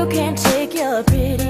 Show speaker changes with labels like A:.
A: You can't take your pretty